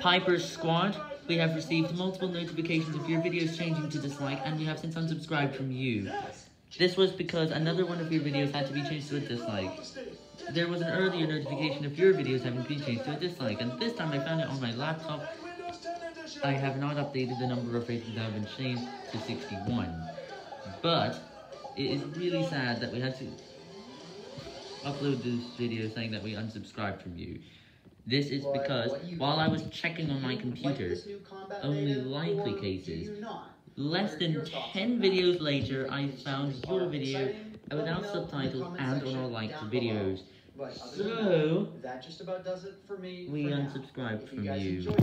Piper's Squad, we have received multiple notifications of your videos changing to dislike, and we have since unsubscribed from you. This was because another one of your videos had to be changed to a dislike. There was an earlier notification of your videos having been changed to a dislike, and this time I found it on my laptop. I have not updated the number of ratings that have been changed to 61. But, it is really sad that we had to upload this video saying that we unsubscribed from you. This is because, while I was checking on my computer, only likely cases, less than 10 videos later, I found your video without subtitles and on our liked videos. So, that just about does it for me. we unsubscribed from you